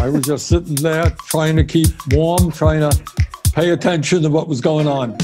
I was just sitting there trying to keep warm, trying to pay attention to what was going on.